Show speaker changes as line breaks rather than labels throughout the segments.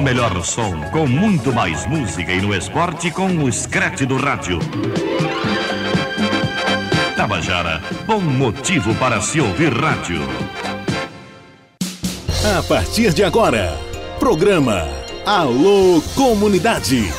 No melhor som, com muito mais música e no esporte com o Scratch do rádio. Tabajara, bom motivo para se ouvir rádio.
A partir de agora, programa Alô Comunidade.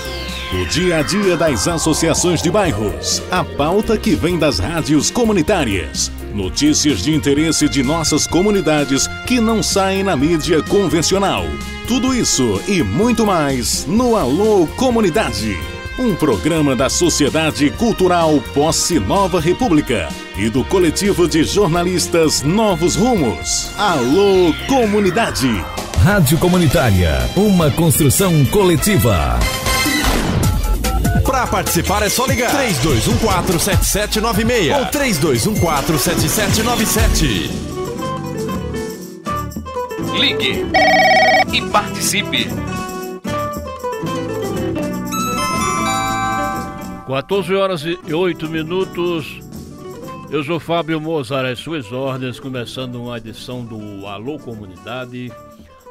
O dia a dia das associações de bairros. A pauta que vem das rádios comunitárias. Notícias de interesse de nossas comunidades que não saem na mídia convencional. Tudo isso e muito mais no Alô Comunidade. Um programa da Sociedade Cultural Posse Nova República e do coletivo de jornalistas Novos Rumos. Alô Comunidade.
Rádio Comunitária, uma construção coletiva.
Para participar é só ligar 32147796 ou 32147797.
Ligue e participe.
14 horas e 8 minutos. Eu sou Fábio Mozart, às suas ordens, começando uma edição do Alô Comunidade.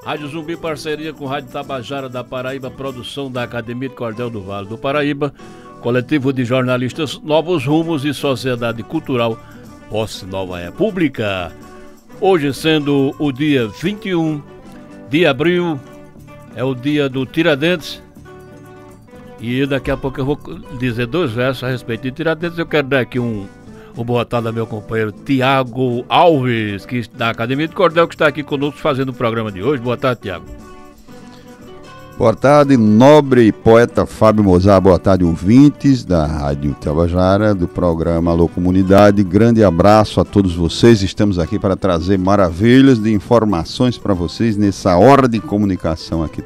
Rádio Zumbi, parceria com Rádio Tabajara da Paraíba, produção da Academia de Cordel do Vale do Paraíba, coletivo de jornalistas Novos Rumos e Sociedade Cultural Posse Nova República. Hoje, sendo o dia 21 de abril, é o dia do Tiradentes. E daqui a pouco eu vou dizer dois versos a respeito de Tiradentes. Eu quero dar aqui um, boa tarde ao meu companheiro Tiago Alves, que da Academia de Cordel, que está aqui conosco fazendo o programa de hoje. Boa tarde, Tiago.
Boa tarde, nobre poeta Fábio Mozart, boa tarde, ouvintes da Rádio Tabajara, do programa Alô Comunidade. Grande abraço a todos vocês. Estamos aqui para trazer maravilhas de informações para vocês nessa hora de comunicação aqui.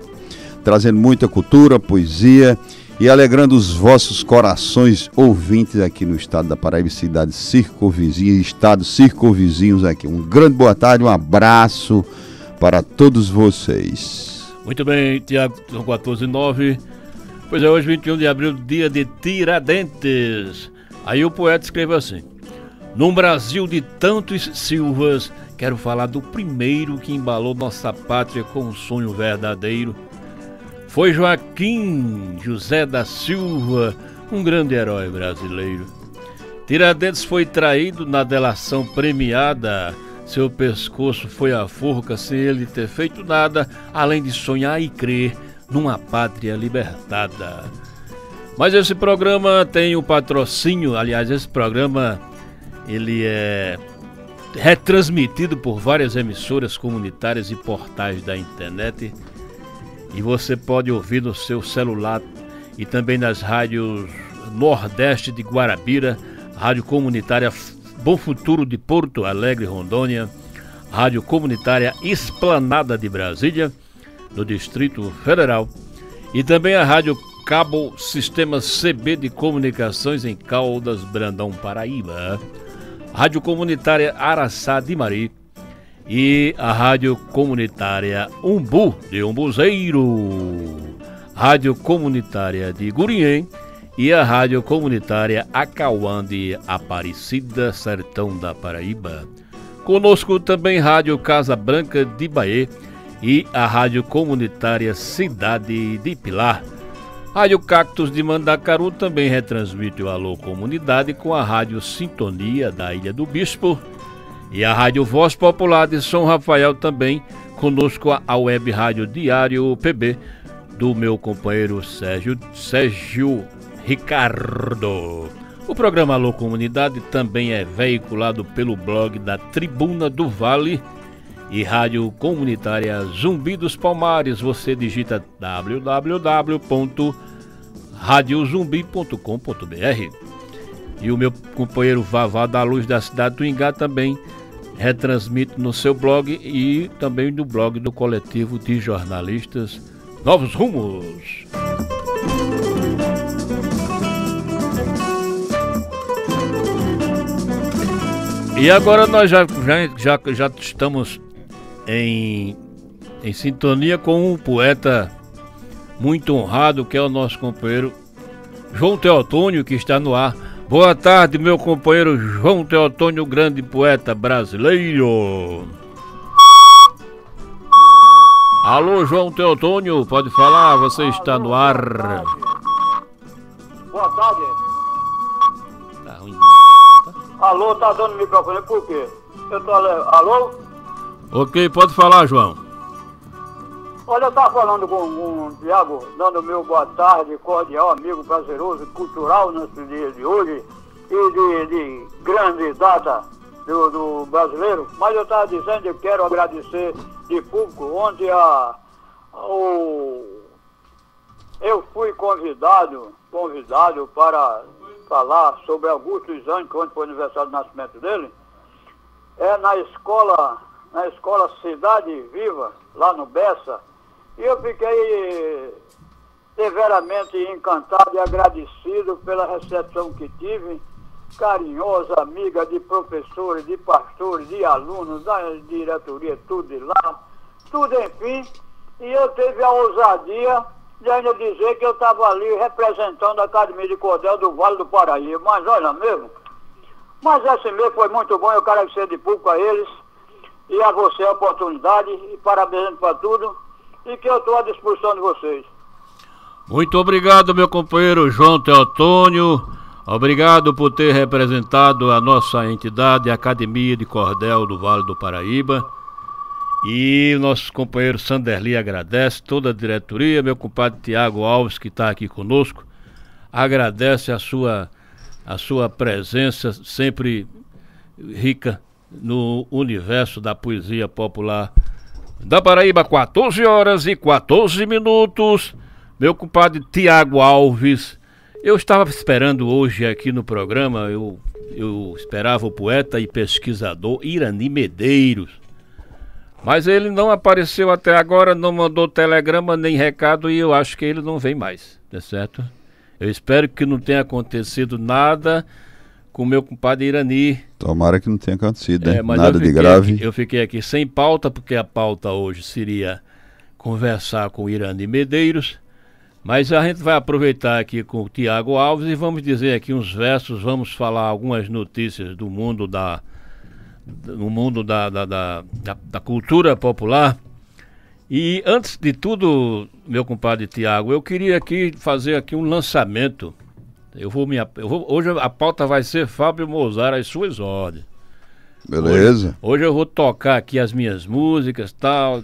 Trazendo muita cultura, poesia e alegrando os vossos corações ouvintes aqui no estado da Paraíba, cidade circunvizinha, estados circunvizinhos aqui. Um grande boa tarde, um abraço para todos vocês.
Muito bem, Tiago, são 14 e 9. Pois é, hoje, 21 de abril, dia de Tiradentes. Aí o poeta escreveu assim: Num Brasil de tantos Silvas, quero falar do primeiro que embalou nossa pátria com um sonho verdadeiro. Foi Joaquim José da Silva, um grande herói brasileiro. Tiradentes foi traído na delação premiada seu pescoço foi a forca sem ele ter feito nada, além de sonhar e crer numa pátria libertada. Mas esse programa tem o um patrocínio, aliás, esse programa ele é retransmitido por várias emissoras comunitárias e portais da internet. E você pode ouvir no seu celular e também nas rádios Nordeste de Guarabira, Rádio Comunitária Bom Futuro de Porto Alegre, Rondônia, Rádio Comunitária Esplanada de Brasília, no Distrito Federal, e também a Rádio Cabo Sistema CB de Comunicações em Caldas, Brandão, Paraíba, Rádio Comunitária Araçá de Mari e a Rádio Comunitária Umbu de Umbuzeiro, Rádio Comunitária de Gurien e a rádio comunitária Acauã de Aparecida, Sertão da Paraíba. Conosco também Rádio Casa Branca de Bahia e a rádio comunitária Cidade de Pilar. Rádio Cactos de Mandacaru também retransmite o Alô Comunidade com a rádio Sintonia da Ilha do Bispo e a rádio Voz Popular de São Rafael também conosco a web rádio Diário PB do meu companheiro Sérgio Sérgio Ricardo. O programa Alô Comunidade também é veiculado pelo blog da Tribuna do Vale e rádio comunitária Zumbi dos Palmares. Você digita www.radiozumbi.com.br. E o meu companheiro Vavá da Luz da cidade do Ingá também retransmite no seu blog e também no blog do coletivo de jornalistas Novos Rumos. E agora nós já, já, já, já estamos em, em sintonia com um poeta muito honrado, que é o nosso companheiro João Teotônio, que está no ar. Boa tarde, meu companheiro João Teotônio, grande poeta brasileiro. Alô, João Teotônio, pode falar, você está no ar.
Boa tarde.
Tá ruim.
Alô, tá dando microfone por quê? Eu tô. Alô?
Ok, pode falar, João.
Olha, eu tava falando com, o Tiago, dando meu boa tarde, cordial, amigo prazeroso, cultural nesse dia de hoje e de, de grande data do, do brasileiro. Mas eu estava dizendo que quero agradecer de público. Ontem a, o, eu fui convidado, convidado para falar sobre Augusto que ontem foi o aniversário do nascimento dele. É na escola, na escola Cidade Viva, lá no Bessa. E eu fiquei severamente encantado e agradecido pela recepção que tive, carinhosa, amiga de professores, de pastores, de alunos, da diretoria, tudo de lá, tudo enfim. E eu tive a ousadia de ainda dizer que eu estava ali representando a Academia de Cordel do Vale do Paraíba. Mas olha mesmo, mas esse mês foi muito bom, eu quero agradecer de público a eles e a você a oportunidade e parabéns para tudo e que eu estou à disposição de vocês.
Muito obrigado, meu companheiro João Teotônio. Obrigado por ter representado a nossa entidade, a Academia de Cordel do Vale do Paraíba. E o nosso companheiro Sanderli agradece, toda a diretoria, meu compadre Tiago Alves, que está aqui conosco, agradece a sua, a sua presença sempre rica no universo da poesia popular da Paraíba, 14 horas e 14 minutos. Meu compadre Tiago Alves. Eu estava esperando hoje aqui no programa, eu, eu esperava o poeta e pesquisador Irani Medeiros. Mas ele não apareceu até agora, não mandou telegrama nem recado e eu acho que ele não vem mais, tá certo? Eu espero que não tenha acontecido nada com meu compadre Irani.
Tomara que não tenha acontecido?
É,
Nada
eu
de
fiquei
grave.
eu fiquei aqui sem pauta, porque a pauta hoje seria conversar com o Irani Medeiros. Mas a gente vai aproveitar aqui com o Tiago Alves e vamos dizer aqui uns versos, vamos falar algumas notícias do mundo da. no mundo da, da, da- da cultura popular. E antes de tudo, meu compadre Tiago, eu queria aqui fazer aqui um lançamento. Eu vou me, eu vou, hoje a pauta vai ser Fábio Mozart às suas ordens.
Beleza?
Hoje eu vou tocar aqui as minhas músicas tal.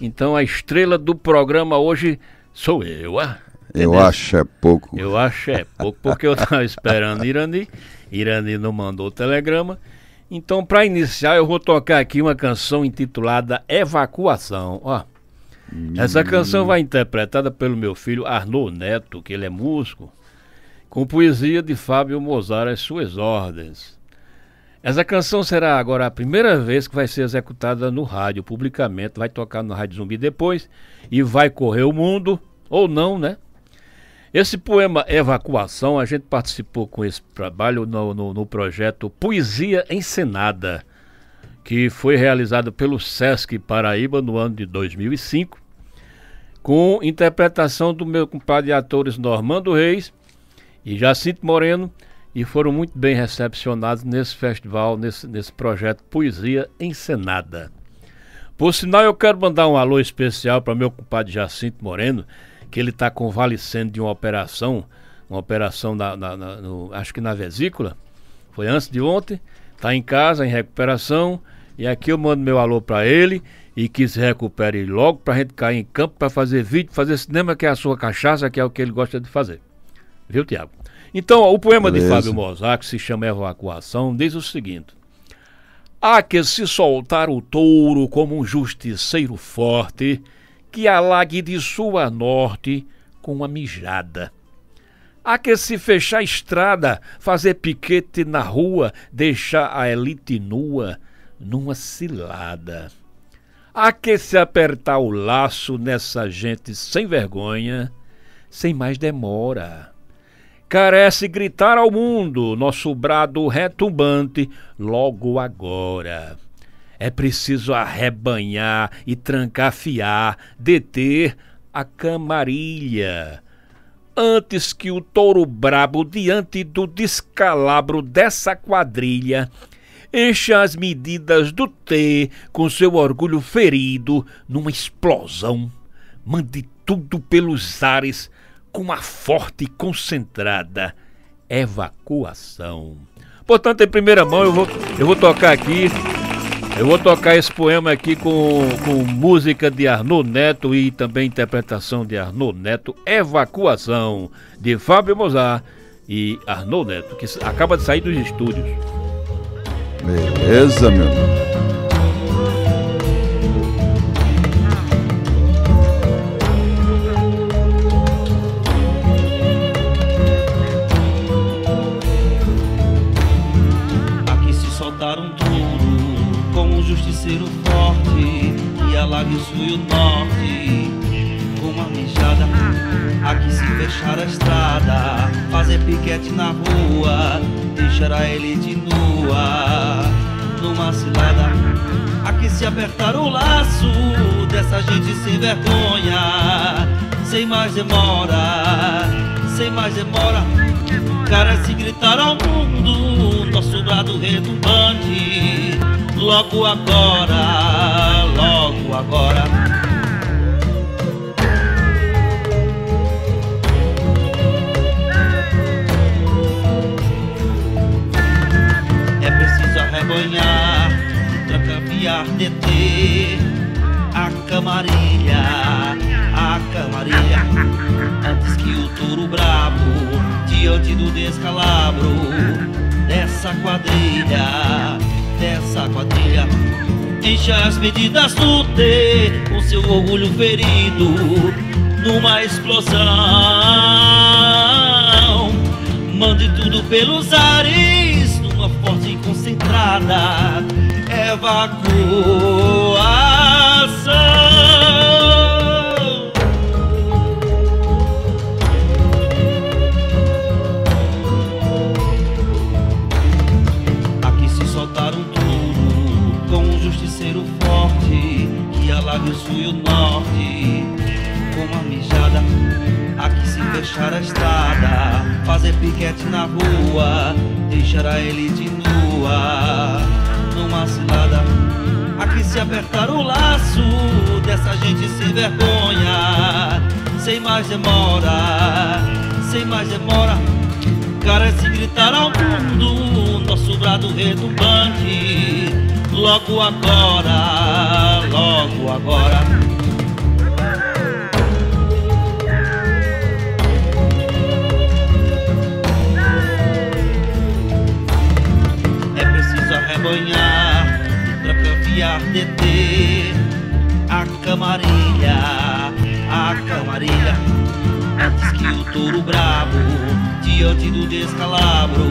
Então a estrela do programa hoje sou eu, ah.
Eu acho é pouco.
Eu acho é pouco, porque eu tava esperando Irani. Irani não mandou o telegrama. Então, para iniciar, eu vou tocar aqui uma canção intitulada Evacuação. Ó, essa canção vai interpretada pelo meu filho Arnaud Neto, que ele é músico, com poesia de Fábio Mozart às suas ordens. Essa canção será agora a primeira vez que vai ser executada no rádio, publicamente. Vai tocar no Rádio Zumbi depois e vai correr o mundo, ou não, né? Esse poema Evacuação, a gente participou com esse trabalho no, no, no projeto Poesia Encenada, que foi realizado pelo Sesc Paraíba no ano de 2005, com interpretação do meu compadre e atores Normando Reis e Jacinto Moreno, e foram muito bem recepcionados nesse festival, nesse, nesse projeto Poesia Encenada. Por sinal, eu quero mandar um alô especial para meu compadre Jacinto Moreno, que ele está convalescendo de uma operação, uma operação na, na- na- no- acho que na vesícula, foi antes de ontem, está em casa, em recuperação, e aqui eu mando meu alô para ele e que se recupere logo para a gente cair em campo para fazer vídeo, fazer cinema, que é a sua cachaça, que é o que ele gosta de fazer. Viu, Tiago? Então, ó, o poema de
Beleza.
Fábio Mozart, que se chama Evacuação, diz o seguinte. Há que se soltar o touro como um justiceiro forte, que alague de sul a norte com uma mijada. Há que se fechar a estrada, fazer piquete na rua, deixar a elite nua numa cilada. Há que se apertar o laço nessa gente sem vergonha, sem mais demora. Carece gritar ao mundo nosso brado retumbante logo agora. É preciso arrebanhar e trancafiar, deter a camarilha. Antes que o touro brabo, diante do descalabro dessa quadrilha, encha as medidas do T com seu orgulho ferido numa explosão. Mande tudo pelos ares com uma forte e concentrada evacuação. Portanto, em primeira mão, eu vou, eu vou tocar aqui. Eu vou tocar esse poema aqui com, com música de Arnaud Neto e também interpretação de Arnaud Neto, Evacuação, de Fábio Mozart e Arnaud Neto, que acaba de sair dos estúdios.
Beleza, meu irmão.
Alaga o norte com uma mijada. Aqui se fechar a estrada, fazer piquete na rua, deixará ele de nua numa cilada. Aqui se apertar o laço dessa gente sem vergonha, sem mais demora, sem mais demora. Cara, se gritar ao mundo, nosso brado retumbante, logo agora, agora. É preciso arrebanhar, trancafiar, deter a camarilha, a camarilha. Antes que o touro brabo, diante do descalabro dessa quadrilha, dessa quadrilha. Encha as medidas do T com seu orgulho ferido numa explosão. Mande tudo pelos ares numa forte e concentrada evacuação. Piquete na rua, deixará ele de nua numa cilada. Aqui se apertar o laço dessa gente sem vergonha, sem mais demora, sem mais demora. Cara, se gritar ao mundo, nosso brado retumbante, logo agora, logo agora. Preciso arrebanhar, trancafiar, deter a camarilha, a camarilha. Antes que o touro brabo, diante do descalabro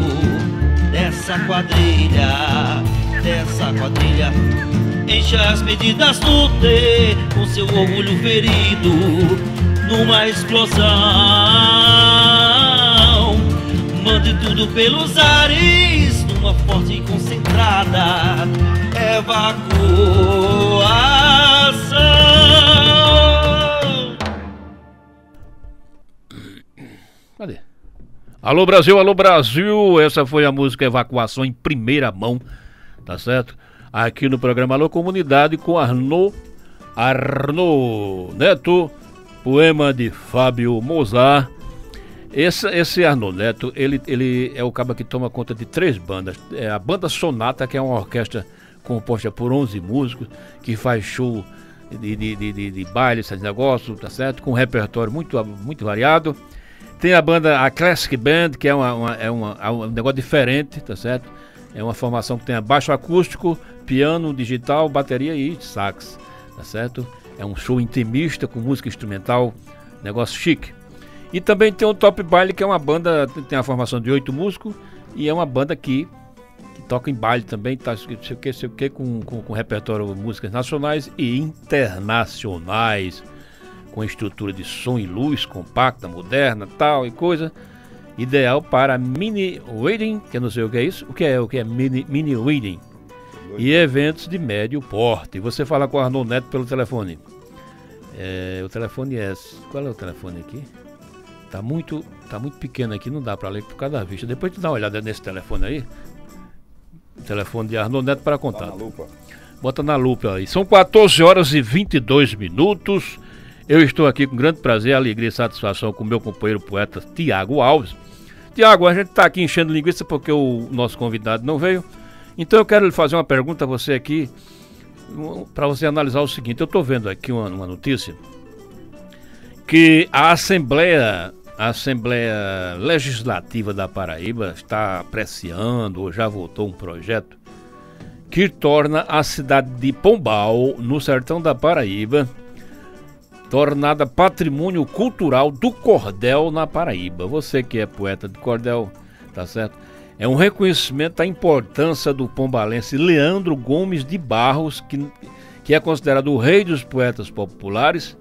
dessa quadrilha, dessa quadrilha. Encha as medidas do T com seu orgulho ferido numa explosão. Mande tudo pelos ares numa forte e concentrada evacuação.
Cadê? Alô Brasil, alô Brasil, essa foi a música Evacuação em primeira mão, tá certo? Aqui no programa Alô Comunidade com Arnaud, Arnaud Neto, poema de Fábio Mozart. Esse, esse Arnaud Neto, ele, ele é o cabo que toma conta de três bandas. É a Banda Sonata, que é uma orquestra composta por 11 músicos, que faz show de, de, de, de, de baile, esses negócios, tá certo? Com um repertório muito, muito variado. Tem a banda, a Classic Band, que é, uma, uma- é, uma- é um negócio diferente, tá certo? É uma formação que tem baixo acústico, piano, digital, bateria e sax, tá certo? É um show intimista com música instrumental, negócio chique. E também tem o Top Baile, que é uma banda, tem a formação de oito músicos, e é uma banda que, que toca em baile também, tá, sei o que, sei o que, com, com, com repertório de músicas nacionais e internacionais com estrutura de som e luz compacta, moderna, tal e coisa. Ideal para mini wedding, que eu não sei o que é isso. O que é o que é mini, mini wedding? E eventos de médio porte. Você fala com o Arnaud Neto pelo telefone. É, o telefone é. Qual é o telefone aqui? Tá muito, tá muito pequeno aqui, não dá para ler por causa da vista. Depois tu dá uma olhada nesse telefone aí. telefone de Arnold Neto para contato. Bota na lupa aí. São 14 horas e 22 minutos. Eu estou aqui com grande prazer, alegria e satisfação com o meu companheiro poeta Tiago Alves. Tiago, a gente está aqui enchendo linguiça porque o nosso convidado não veio. Então eu quero lhe fazer uma pergunta a você aqui, para você analisar o seguinte. Eu estou vendo aqui uma, uma notícia que a Assembleia a Assembleia Legislativa da Paraíba está apreciando ou já votou um projeto que torna a cidade de Pombal, no sertão da Paraíba, tornada patrimônio cultural do cordel na Paraíba. Você que é poeta de cordel, tá certo? É um reconhecimento da importância do pombalense Leandro Gomes de Barros, que, que é considerado o rei dos poetas populares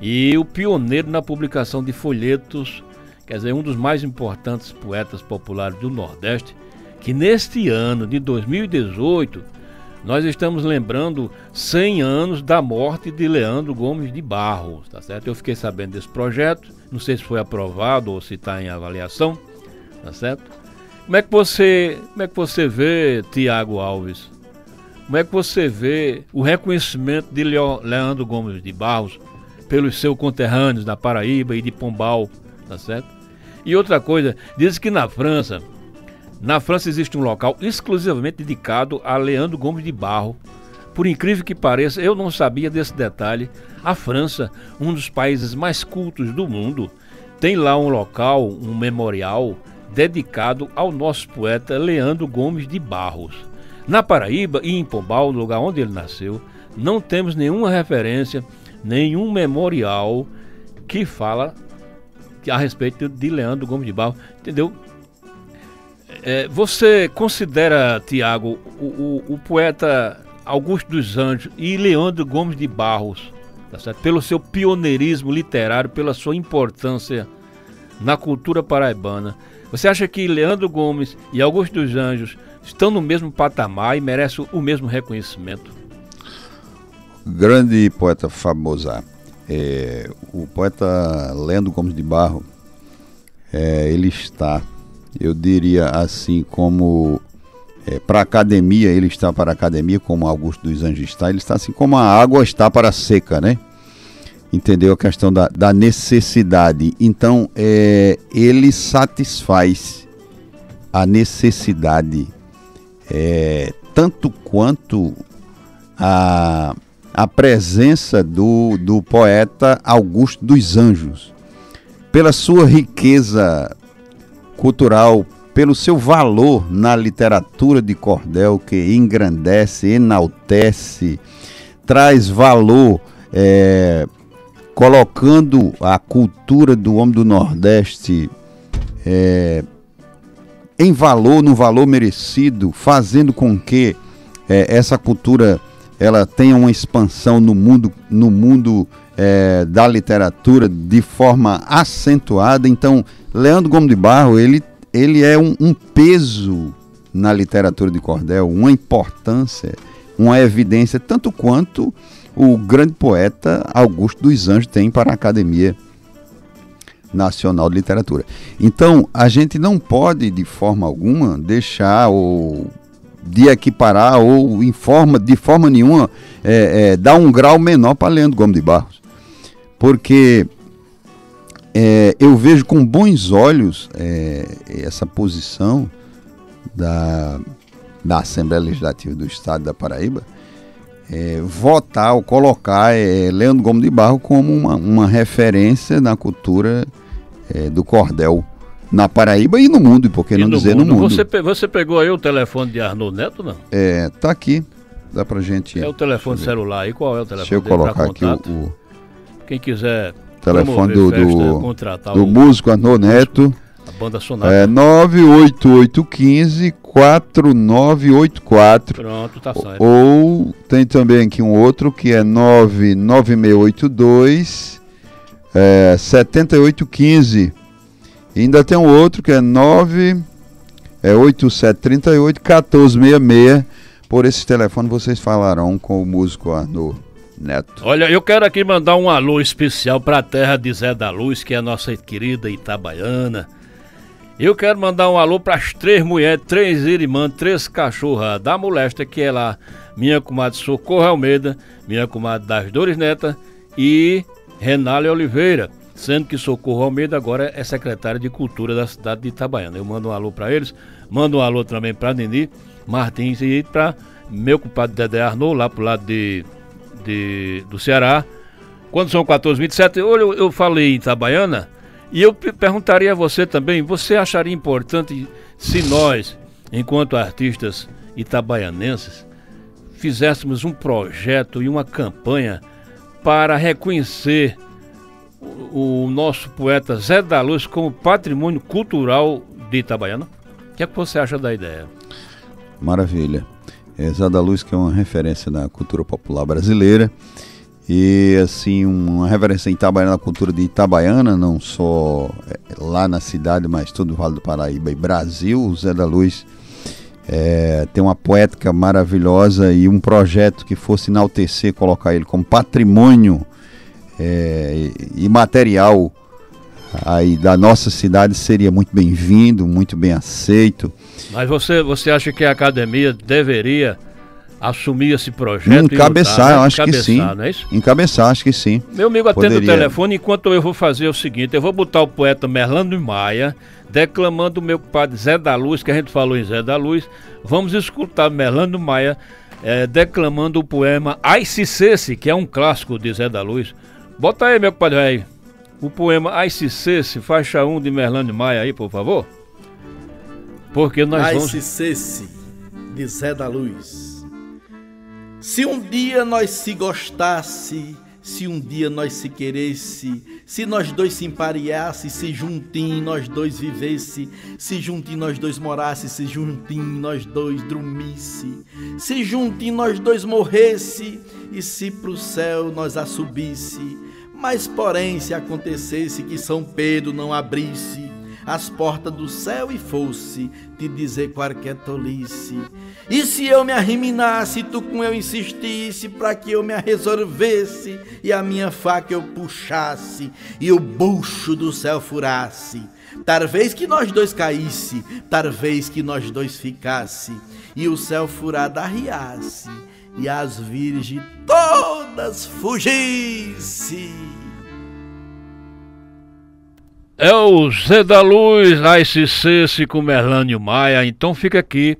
e o pioneiro na publicação de folhetos, quer dizer, um dos mais importantes poetas populares do Nordeste, que neste ano de 2018 nós estamos lembrando 100 anos da morte de Leandro Gomes de Barros, tá certo? Eu fiquei sabendo desse projeto, não sei se foi aprovado ou se está em avaliação, tá certo? Como é que você, como é que você vê, Tiago Alves? Como é que você vê o reconhecimento de Leandro Gomes de Barros pelos seus conterrâneos da Paraíba e de Pombal, tá certo? E outra coisa, diz que na França, na França existe um local exclusivamente dedicado a Leandro Gomes de Barro. Por incrível que pareça, eu não sabia desse detalhe. A França, um dos países mais cultos do mundo, tem lá um local, um memorial dedicado ao nosso poeta Leandro Gomes de Barros. Na Paraíba e em Pombal, lugar onde ele nasceu, não temos nenhuma referência nenhum memorial que fala a respeito de Leandro Gomes de Barro, entendeu? É, você considera, Tiago, o, o, o, poeta Augusto dos Anjos e Leandro Gomes de Barros, tá pelo seu pioneirismo literário, pela sua importância na cultura paraibana, você acha que Leandro Gomes e Augusto dos Anjos estão no mesmo patamar e merecem o mesmo reconhecimento?
Grande poeta Mozart. É, o poeta Lendo Gomes de Barro, é, ele está, eu diria assim, como é, para a academia, ele está para a academia, como Augusto dos Anjos está, ele está assim como a água está para a seca, né? Entendeu a questão da, da necessidade. Então, é, ele satisfaz a necessidade é, tanto quanto a a presença do, do poeta Augusto dos Anjos, pela sua riqueza cultural, pelo seu valor na literatura de cordel que engrandece, enaltece, traz valor, é, colocando a cultura do homem do Nordeste é, em valor, no valor merecido, fazendo com que é, essa cultura ela tenha uma expansão no mundo, no mundo é, da literatura de forma acentuada. Então, Leandro Gomes de Barro, ele, ele é um, um peso na literatura de cordel, uma importância, uma evidência, tanto quanto o grande poeta Augusto dos Anjos tem para a Academia Nacional de Literatura. Então, a gente não pode, de forma alguma, deixar ou de equiparar ou em forma, de forma nenhuma é, é, dar um grau menor para Leandro Gomes de Barros. Porque é, eu vejo com bons olhos é, essa posição da, da Assembleia Legislativa do Estado da Paraíba é, votar ou colocar é, Leandro Gomes de Barro como uma, uma referência na cultura do cordel na Paraíba e no mundo, e por que não no dizer mundo. no mundo?
Você, pe você pegou aí o telefone de Arnold Neto, não?
É, tá aqui. Dá pra gente.
É o telefone celular aí, qual é o telefone?
Deixa eu colocar aqui o, o,
Quem quiser.
Telefone do, festa, do, do o, músico Arnold Neto.
A banda sonata.
É 98815 4984.
Pronto, tá certo.
Ou tem também aqui um outro que é 99682 é, 7815. E ainda tem um outro que é 9 é 8738 1466. Por esse telefone vocês falarão com o músico Arno Neto.
Olha, eu quero aqui mandar um alô especial para a terra de Zé da Luz, que é a nossa querida Itabaiana. Eu quero mandar um alô para as três mulheres, três irmãs, três cachorras da molesta, que é lá minha comadre Socorro Almeida, minha comadre das Dores Neta e Renália Oliveira. Sendo que Socorro Almeida agora é secretária de Cultura da cidade de Itabaiana. Eu mando um alô para eles, mando um alô também para Nini Martins e para meu compadre Dedé Arnaud, lá pro lado de, de, do Ceará. Quando são 14h27, hoje eu, eu falei Itabaiana e eu perguntaria a você também: você acharia importante se nós, enquanto artistas itabaianenses, fizéssemos um projeto e uma campanha para reconhecer o, o nosso poeta Zé da Luz como patrimônio cultural de Itabaiana? O que é que você acha da ideia?
Maravilha. É, Zé da Luz que é uma referência na cultura popular brasileira e assim, uma reverência em Itabaiana, na cultura de Itabaiana, não só é, lá na cidade, mas todo o Vale do Paraíba e Brasil. O Zé da Luz é, tem uma poética maravilhosa e um projeto que fosse enaltecer, colocar ele como patrimônio é, imaterial aí da nossa cidade seria muito bem-vindo, muito bem aceito.
Mas você, você acha que a academia deveria assumir esse projeto?
Encabeçar, né? eu acho Encabeçar, que sim. Não é isso? Encabeçar, acho que sim.
Meu amigo atende o telefone enquanto eu vou fazer o seguinte: eu vou botar o poeta Merlando Maia declamando o meu padre Zé da Luz, que a gente falou em Zé da Luz. Vamos escutar Merlando Maia é, declamando o poema Ai Se Cesse, que é um clássico de Zé da Luz. Bota aí, meu padre aí, o poema Ai Se Cesse, faixa 1 de Merlando Maia aí, por favor. Porque nós
Ai
vamos...
Se Cesse, de Zé da Luz. Se um dia nós se gostasse, se um dia nós se queresse, se nós dois se empareasse, se juntinho nós dois vivesse, se juntinho nós dois morasse, se juntinho nós dois dormisse, se juntinho nós dois morresse, e se pro céu nós a subisse, mas porém se acontecesse que São Pedro não abrisse, as portas do céu e fosse te dizer qualquer tolice. E se eu me arriminasse, tu com eu insistisse, para que eu me resolvesse, e a minha faca eu puxasse, e o bucho do céu furasse. Talvez que nós dois caísse, talvez que nós dois ficasse, e o céu furado arriasse, e as virgens todas fugisse.
É o Zé da Luz, ASC com Merlânio Maia. Então fica aqui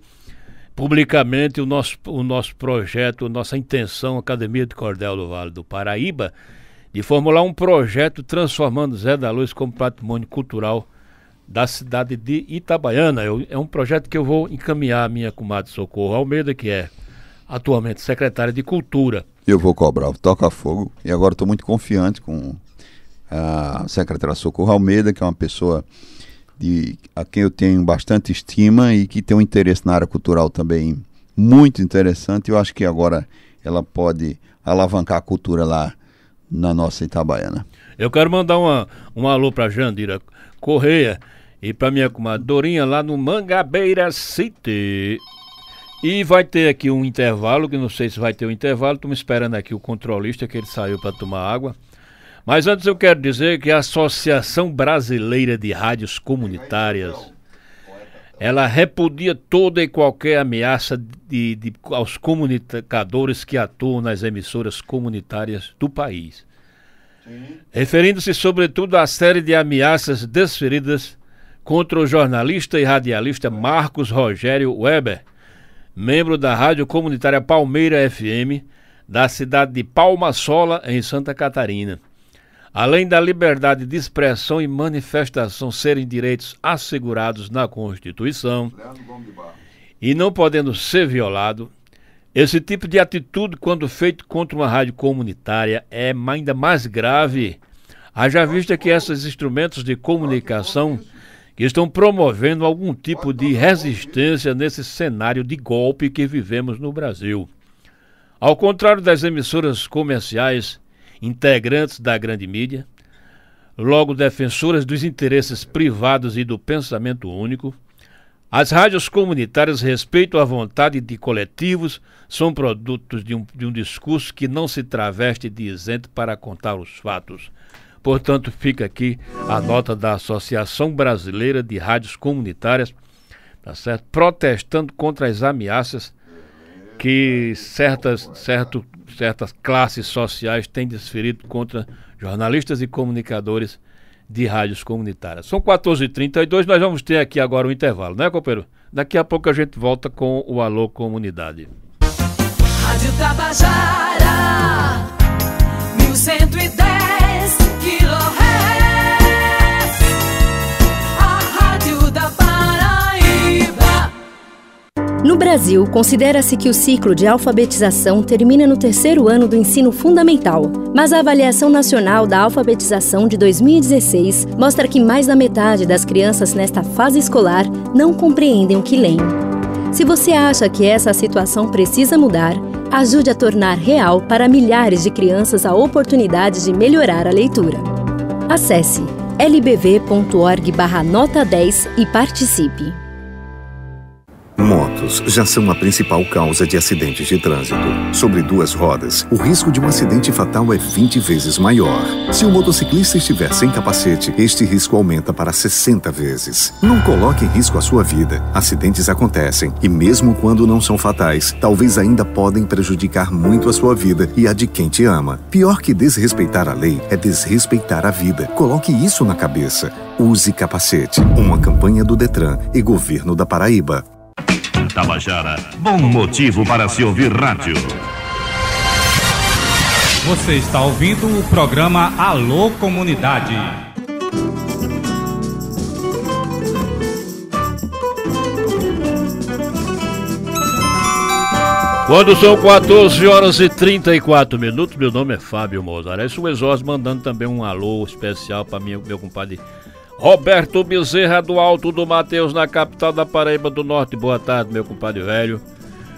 publicamente o nosso, o nosso projeto, nossa intenção, Academia de Cordel do Vale do Paraíba, de formular um projeto transformando Zé da Luz como patrimônio cultural da cidade de Itabaiana. Eu, é um projeto que eu vou encaminhar a minha comadre Socorro Almeida, que é atualmente secretária de Cultura.
Eu vou cobrar o toca-fogo e agora estou muito confiante com a secretária Socorro Almeida, que é uma pessoa de, a quem eu tenho bastante estima e que tem um interesse na área cultural também muito interessante. Eu acho que agora ela pode alavancar a cultura lá na nossa Itabaiana.
Eu quero mandar uma, um alô para Jandira Correia e para minha comadre Dorinha lá no Mangabeira City. E vai ter aqui um intervalo, que não sei se vai ter um intervalo, estamos esperando aqui o controlista que ele saiu para tomar água. Mas antes eu quero dizer que a Associação Brasileira de Rádios Comunitárias ela repudia toda e qualquer ameaça de, de, aos comunicadores que atuam nas emissoras comunitárias do país. Referindo-se sobretudo à série de ameaças desferidas contra o jornalista e radialista Marcos Rogério Weber, membro da Rádio Comunitária Palmeira FM, da cidade de Palma Sola, em Santa Catarina. Além da liberdade de expressão e manifestação serem direitos assegurados na Constituição e não podendo ser violado, esse tipo de atitude, quando feito contra uma rádio comunitária, é ainda mais grave, haja vista que esses instrumentos de comunicação que estão promovendo algum tipo de resistência nesse cenário de golpe que vivemos no Brasil. Ao contrário das emissoras comerciais, integrantes da grande mídia, logo defensoras dos interesses privados e do pensamento único, as rádios comunitárias respeitam a vontade de coletivos, são produtos de um, de um discurso que não se traveste de isento para contar os fatos. Portanto, fica aqui a nota da Associação Brasileira de Rádios Comunitárias, tá certo? protestando contra as ameaças que certas, certo, certas classes sociais têm desferido contra jornalistas e comunicadores de rádios comunitárias. São 14h32, nós vamos ter aqui agora um intervalo, né, companheiro? Daqui a pouco a gente volta com o Alô Comunidade.
Rádio Tabajara, 1110
No Brasil, considera-se que o ciclo de alfabetização termina no terceiro ano do ensino fundamental, mas a Avaliação Nacional da Alfabetização de 2016 mostra que mais da metade das crianças nesta fase escolar não compreendem o que leem. Se você acha que essa situação precisa mudar, ajude a tornar real para milhares de crianças a oportunidade de melhorar a leitura. Acesse lbv.org/nota 10 e participe.
Motos já são a principal causa de acidentes de trânsito. Sobre duas rodas, o risco de um acidente fatal é 20 vezes maior. Se o motociclista estiver sem capacete, este risco aumenta para 60 vezes. Não coloque em risco a sua vida. Acidentes acontecem e, mesmo quando não são fatais, talvez ainda podem prejudicar muito a sua vida e a de quem te ama. Pior que desrespeitar a lei é desrespeitar a vida. Coloque isso na cabeça. Use capacete. Uma campanha do Detran e Governo da Paraíba.
Tabajara, bom motivo para se ouvir rádio.
Você está ouvindo o programa Alô Comunidade.
Quando são 14 horas e 34 minutos, meu nome é Fábio Mozart. É o Exós mandando também um alô especial para meu compadre Roberto Bezerra do Alto do Mateus, na capital da Paraíba do Norte. Boa tarde, meu compadre velho.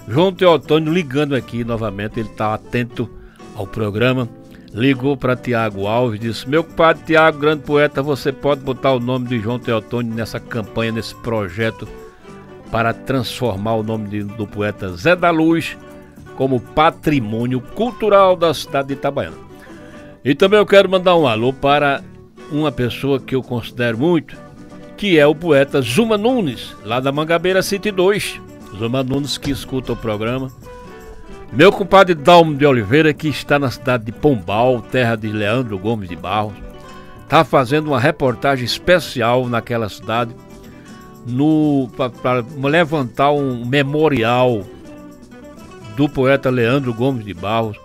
João Teotônio ligando aqui novamente, ele está atento ao programa. Ligou para Tiago Alves, disse: Meu compadre Tiago, grande poeta, você pode botar o nome de João Teotônio nessa campanha, nesse projeto, para transformar o nome de, do poeta Zé da Luz como patrimônio cultural da cidade de Itabaiana. E também eu quero mandar um alô para uma pessoa que eu considero muito, que é o poeta Zuma Nunes, lá da Mangabeira City 2. Zuma Nunes que escuta o programa. Meu compadre Dalmo de Oliveira, que está na cidade de Pombal, terra de Leandro Gomes de Barros, está fazendo uma reportagem especial naquela cidade para levantar um memorial do poeta Leandro Gomes de Barros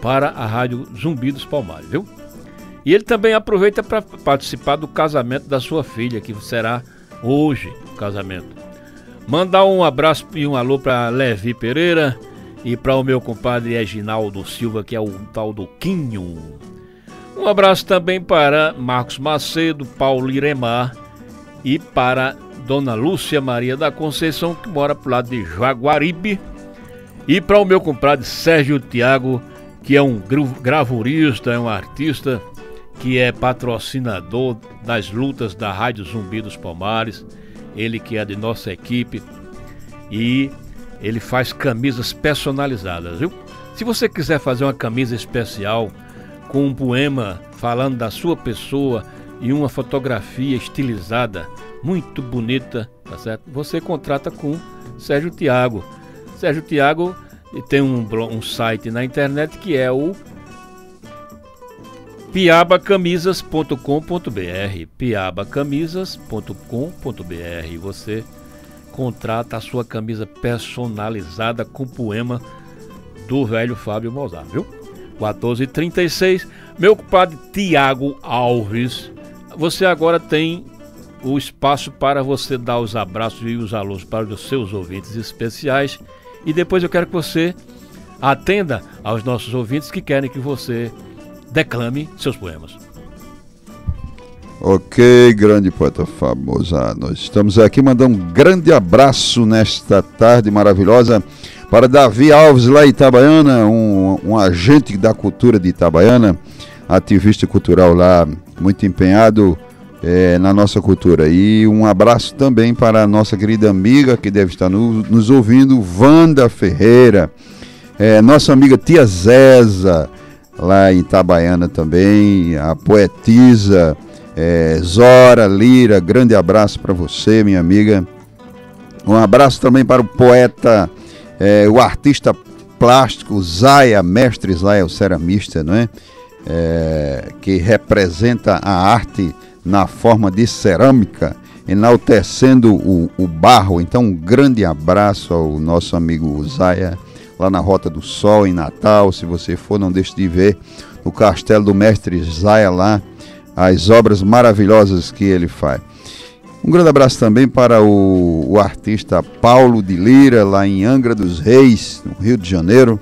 para a Rádio Zumbi dos Palmares, viu? E ele também aproveita para participar do casamento da sua filha, que será hoje o casamento. Mandar um abraço e um alô para Levi Pereira e para o meu compadre Reginaldo Silva, que é o tal do Quinho. Um abraço também para Marcos Macedo, Paulo Iremar e para Dona Lúcia Maria da Conceição, que mora pro lado de Jaguaribe. E para o meu compadre Sérgio Tiago, que é um gravurista, é um artista que é patrocinador das lutas da Rádio Zumbi dos Palmares, ele que é de nossa equipe e ele faz camisas personalizadas, viu? Se você quiser fazer uma camisa especial com um poema falando da sua pessoa e uma fotografia estilizada, muito bonita, tá certo? Você contrata com Sérgio Tiago. Sérgio Tiago tem um, um site na internet que é o piabacamisas.com.br piabacamisas.com.br Você contrata a sua camisa personalizada com poema do velho Fábio Mozart, viu? 1436. Meu compadre Tiago Alves, você agora tem o espaço para você dar os abraços e os alôs para os seus ouvintes especiais. E depois eu quero que você atenda aos nossos ouvintes que querem que você declame seus poemas.
Ok, grande poeta famosa. Nós estamos aqui mandando um grande abraço nesta tarde maravilhosa para Davi Alves, lá em Itabaiana, um, um agente da cultura de Itabaiana, ativista cultural lá, muito empenhado é, na nossa cultura. E um abraço também para a nossa querida amiga que deve estar no, nos ouvindo, Wanda Ferreira, é, nossa amiga Tia Zeza lá em Itabaiana também, a poetisa é, Zora Lira, grande abraço para você, minha amiga. Um abraço também para o poeta, é, o artista plástico Zaya, mestre Zaya, o ceramista, não é? é? Que representa a arte na forma de cerâmica, enaltecendo o, o barro. Então, um grande abraço ao nosso amigo Zaya, lá na Rota do Sol, em Natal. Se você for, não deixe de ver no castelo do mestre Zaya lá, as obras maravilhosas que ele faz. Um grande abraço também para o, o, artista Paulo de Lira, lá em Angra dos Reis, no Rio de Janeiro.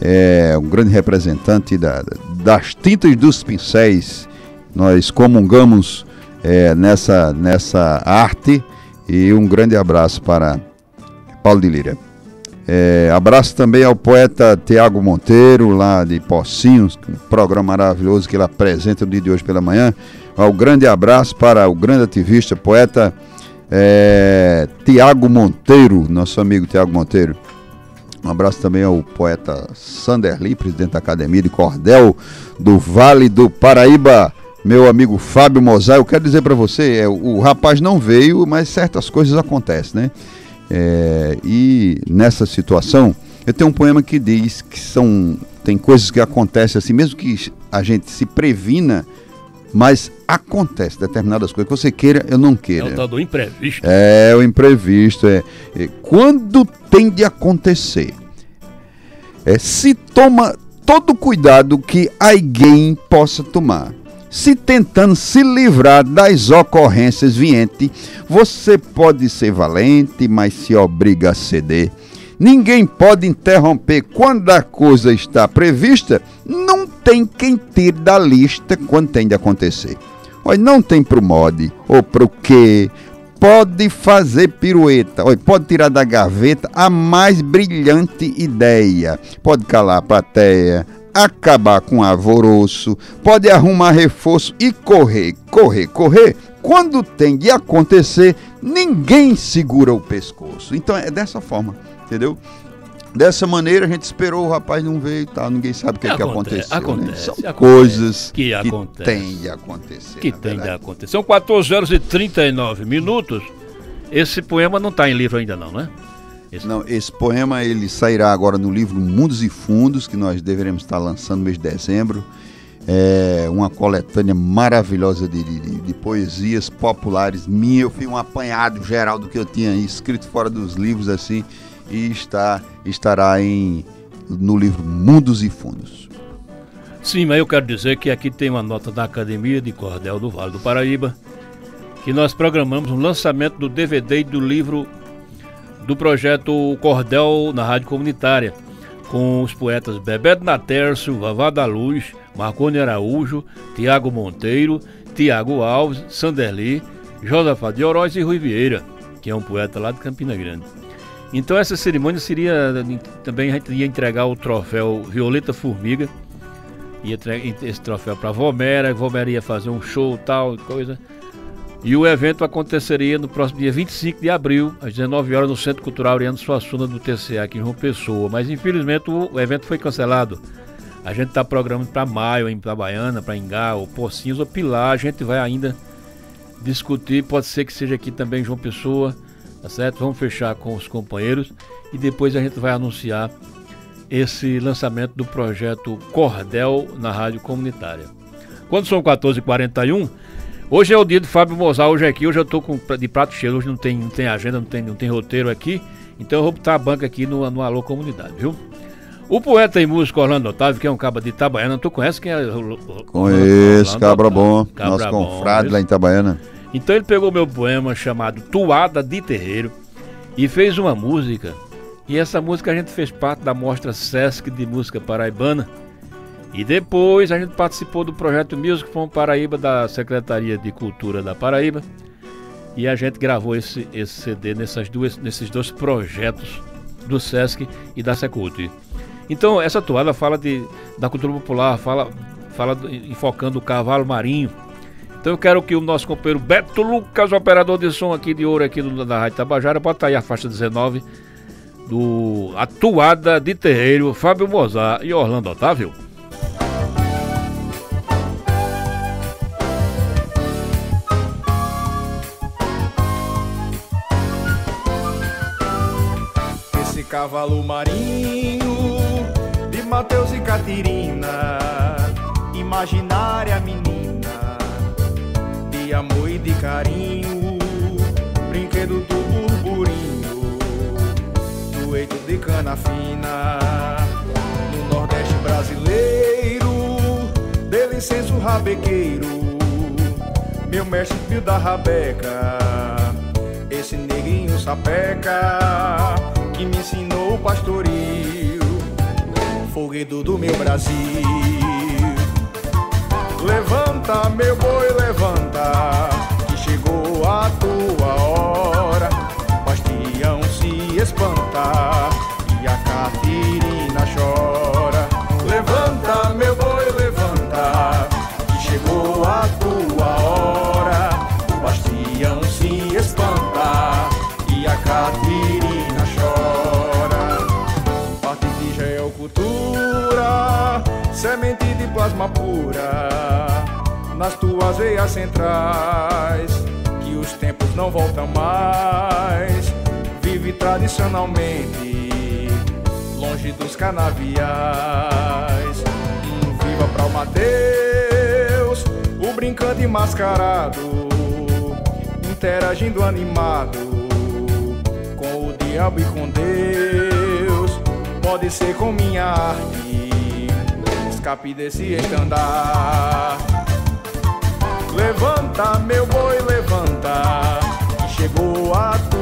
É um grande representante da, das tintas dos pincéis. Nós comungamos é, nessa, nessa arte e um grande abraço para Paulo de Lira. É, abraço também ao poeta Tiago Monteiro, lá de Pocinhos, um programa maravilhoso que ele apresenta no dia de hoje pela manhã. Um grande abraço para o grande ativista, poeta é, Tiago Monteiro, nosso amigo Tiago Monteiro. Um abraço também ao poeta Sanderli, presidente da Academia de Cordel do Vale do Paraíba, meu amigo Fábio Mosai. Eu quero dizer para você, é, o rapaz não veio, mas certas coisas acontecem, né? É, e nessa situação, eu tenho um poema que diz que são tem coisas que acontecem assim, mesmo que a gente se previna, mas acontece determinadas coisas que você queira, eu não queira. É
o tal do imprevisto.
É, o imprevisto. É, é quando tem de acontecer, é, se toma todo cuidado que alguém possa tomar. Se tentando se livrar das ocorrências vientes, você pode ser valente, mas se obriga a ceder. Ninguém pode interromper quando a coisa está prevista, não tem quem tire da lista quando tem de acontecer. Olha, não tem pro mod ou pro quê. Pode fazer pirueta, pode tirar da gaveta a mais brilhante ideia. Pode calar a plateia, acabar com alvoroço, pode arrumar reforço e correr, correr, correr. Quando tem de acontecer, ninguém segura o pescoço. Então é dessa forma, entendeu? Dessa maneira a gente esperou, o rapaz não veio e tal, ninguém sabe o que, que aconteceu.
Acontece,
né? São
acontece,
coisas
que,
que tem de acontecer.
Que tem verdade. de acontecer. São 14 horas e 39 minutos. Esse poema não está em livro ainda não, né?
Esse... Não, esse poema ele sairá agora no livro Mundos e Fundos, que nós deveremos estar lançando no mês de dezembro. É uma coletânea maravilhosa de, de, de poesias populares minha. Eu fiz um apanhado geral do que eu tinha escrito fora dos livros assim e está estará em no livro Mundos e Fundos.
Sim, mas eu quero dizer que aqui tem uma nota da Academia de Cordel do Vale do Paraíba que nós programamos um lançamento do DVD e do livro do projeto Cordel na Rádio Comunitária, com os poetas Bebeto Natércio, Vavá da Luz, Marconi Araújo, Tiago Monteiro, Tiago Alves, Sanderli, Josafá de Oroz e Rui Vieira, que é um poeta lá de Campina Grande. Então essa cerimônia seria também a gente ia entregar o troféu Violeta Formiga, ia esse troféu para Vomera, Vomera ia fazer um show tal coisa. E o evento aconteceria no próximo dia 25 de abril, às 19 horas, no Centro Cultural Ariano Suassuna do TCA, aqui em João Pessoa. Mas infelizmente o evento foi cancelado. A gente está programando para maio, em Itabaiana, para Ingá, ou Pocinhos, ou Pilar. A gente vai ainda discutir, pode ser que seja aqui também em João Pessoa, tá certo? Vamos fechar com os companheiros e depois a gente vai anunciar esse lançamento do projeto Cordel na Rádio Comunitária. Quando são 14h41, Hoje é o dia do Fábio Mozart, hoje é aqui, hoje eu tô com, de prato cheio, hoje não tem, não tem agenda, não tem, não tem roteiro aqui, então eu vou botar a banca aqui no, no Alô Comunidade, viu? O poeta e músico Orlando Otávio, que é um caba de Itabaiana, tu conhece quem é? O,
Conheço, cabra bom, cabra nosso bom, confrade lá em Itabaiana.
Então ele pegou meu poema chamado Toada de Terreiro e fez uma música, e essa música a gente fez parte da mostra Sesc de Música Paraibana, e depois a gente participou do projeto Music from Paraíba da Secretaria de Cultura da Paraíba. E a gente gravou esse, esse CD nessas duas, nesses dois projetos do Sesc e da Secult. Então essa toada fala de, da cultura popular, fala, fala enfocando o cavalo marinho. Então eu quero que o nosso companheiro Beto Lucas, operador de som aqui de ouro aqui do, da Rádio Tabajara, bota aí a faixa 19 do Atuada de Terreiro, Fábio Mozart e Orlando Otávio.
Cavalo marinho de Mateus e Catirina, imaginária menina de amor e de carinho, brinquedo do burburinho, do de cana fina, no Nordeste brasileiro, de licença rabequeiro, meu mestre fio da rabeca, esse neguinho sapeca, que me ensinou o pastoril, foguedo do meu Brasil. Levanta, meu boi, levanta, que chegou a tua hora. Bastião se espanta nas tuas veias centrais, que os tempos não voltam mais. Vive tradicionalmente, longe dos canaviais. Um viva pra o Mateus, o brincante mascarado, interagindo animado com o diabo e com Deus. Pode ser com minha arte, escape desse estandarte. Levanta, meu boi, levanta, que chegou a tua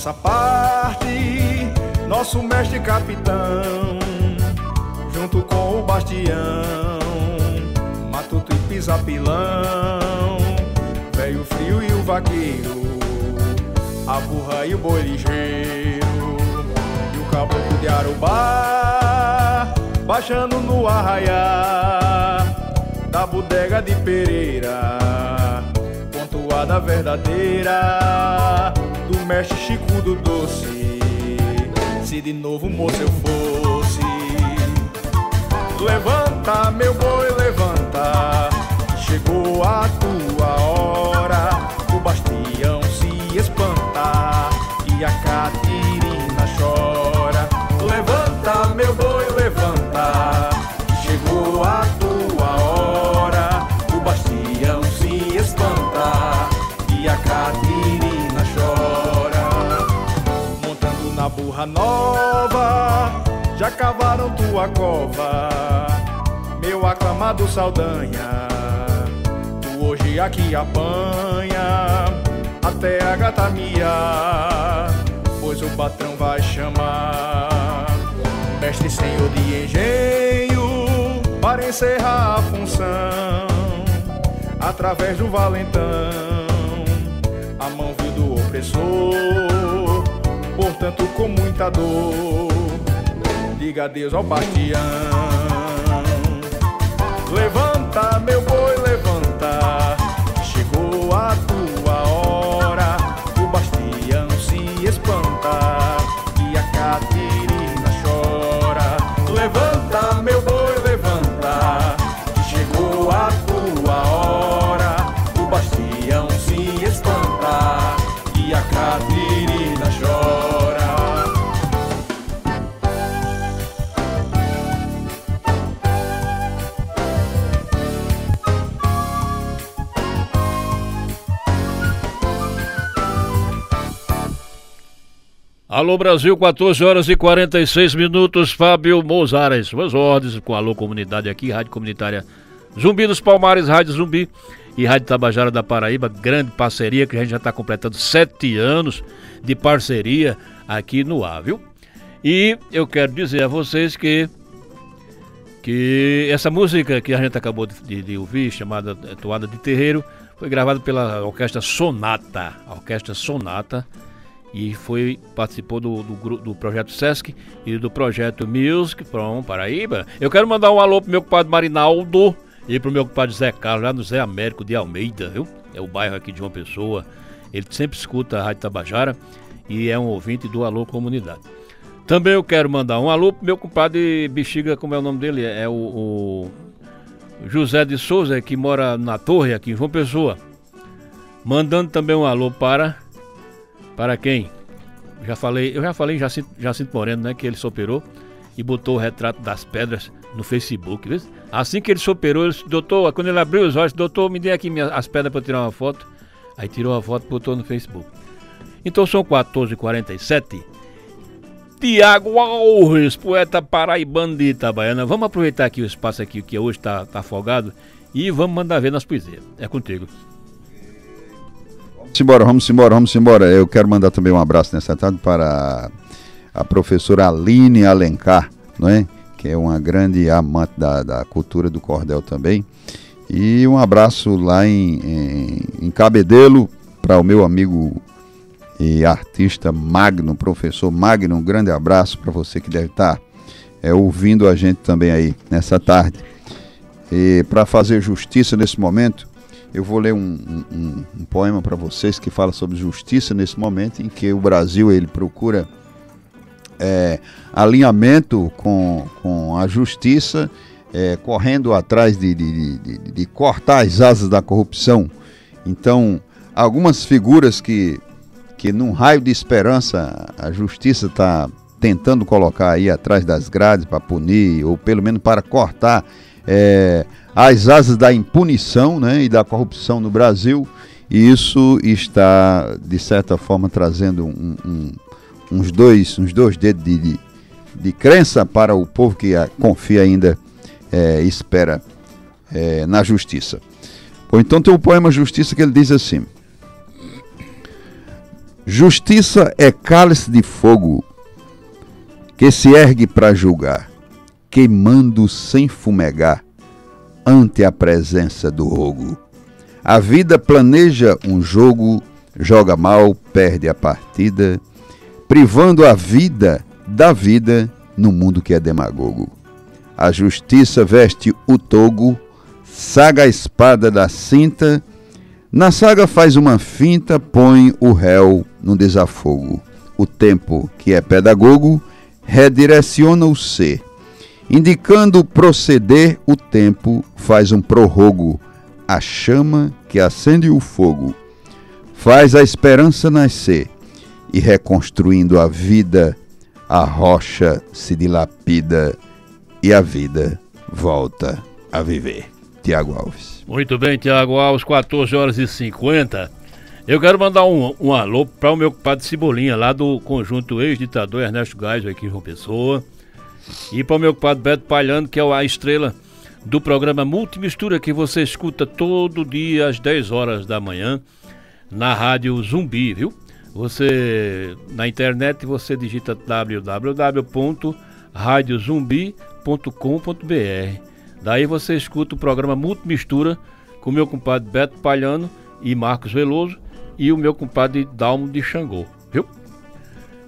nossa parte, nosso mestre capitão junto com o bastião, matuto e pisapilão, velho frio e o vaqueiro, a burra e o boi ligeiro, e o caboclo de Arubá, baixando no arraiar da bodega de Pereira, pontuada verdadeira do mestre Chico do Doce. Se de novo moço eu fosse Levanta, meu boi, levanta. Chegou a tua hora. Burra nova já cavaram tua cova, meu aclamado Saldanha. Tu hoje aqui apanha até a gata miar, pois o patrão vai chamar. Mestre senhor de engenho, para encerrar a função, através do valentão, a mão viu do opressor, portanto com muita dor diga adeus ao bastião. Levanta, meu boi,
Alô Brasil, 14 horas e 46 minutos. Fábio Mozares, suas ordens com Alô Comunidade aqui, Rádio Comunitária Zumbi dos Palmares, Rádio Zumbi e Rádio Tabajara da Paraíba. Grande parceria que a gente já está completando sete anos de parceria aqui no ar, viu? E eu quero dizer a vocês que que essa música que a gente acabou de, de, ouvir, chamada Toada de Terreiro, foi gravada pela Orquestra Sonata, a Orquestra Sonata, e foi participou do, do, do, projeto Sesc e do projeto Music from Paraíba. Eu quero mandar um alô pro meu compadre Marinaldo, E pro meu compadre Zé Carlos, lá no Zé Américo de Almeida, viu? É o bairro aqui de uma pessoa. Ele sempre escuta a Rádio Tabajara e é um ouvinte do Alô Comunidade. Também eu quero mandar um alô pro meu compadre Bexiga, como é o nome dele? É o, o José de Souza, que mora na torre aqui em João Pessoa. Mandando também um alô para. Para quem? Já falei, eu já falei em Jacinto, Jacinto Moreno, né? Que ele superou e botou o retrato das pedras no Facebook. Viu? Assim que ele superou, ele disse, doutor, quando ele abriu os olhos, doutor, me dê aqui as pedras para tirar uma foto. Aí tirou a foto e botou no Facebook. Então são 14h47. Tiago Alves, poeta paraibano de Itabaiana. Vamos aproveitar aqui o espaço aqui que hoje está tá afogado e vamos mandar ver nas poesias. É contigo.
Vamos embora, vamos embora, vamos embora. Eu quero mandar também um abraço nessa tarde para a professora Aline Alencar, não é? que é uma grande amante da, da cultura do cordel também. E um abraço lá em, em, em Cabedelo para o meu amigo e artista Magno, professor Magno. Um grande abraço para você que deve estar tá, é, ouvindo a gente também aí nessa tarde. E para fazer justiça nesse momento, eu vou ler um, um, um poema para vocês que fala sobre justiça nesse momento em que o Brasil ele procura é, alinhamento com, com a justiça, é, correndo atrás de, de, de, de, cortar as asas da corrupção. Então, algumas figuras que, que num raio de esperança a justiça está tentando colocar aí atrás das grades para punir, ou pelo menos para cortar é, as asas da impunição né, e da corrupção no Brasil, e isso está, de certa forma, trazendo um, um uns dois, uns dois dedos de, de, de crença para o povo que a, confia ainda é, espera é, na justiça. Então tem o poema Justiça que ele diz assim: Justiça é cálice de fogo que se ergue para julgar, queimando sem fumegar ante a presença do rogo. A vida planeja um jogo, joga mal, perde a partida privando a vida da vida no mundo que é demagogo. A justiça veste o togo, saga a espada da cinta, na saga faz uma finta, põe o réu no desafogo. O tempo, que é pedagogo, redireciona o ser. Indicando proceder, o tempo faz um prorrogo. A chama que acende o fogo faz a esperança nascer e reconstruindo a vida, a rocha se dilapida e a vida volta a viver. Tiago Alves.
Muito bem, Tiago Alves, 14 horas e 50. Eu quero mandar um, um alô para o meu compadre Cebolinha, lá do conjunto ex-ditador Ernesto Gás, aqui em João Pessoa. E para o meu compadre Beto Palhano, que é a estrela do programa Multimistura, que você escuta todo dia às 10 horas da manhã na Rádio Zumbi, viu? Você na internet você digita www.radiozumbi.com.br. Daí você escuta o programa Multimistura com meu compadre Beto Palhano e Marcos Veloso e o meu compadre Dalmo de Xangô?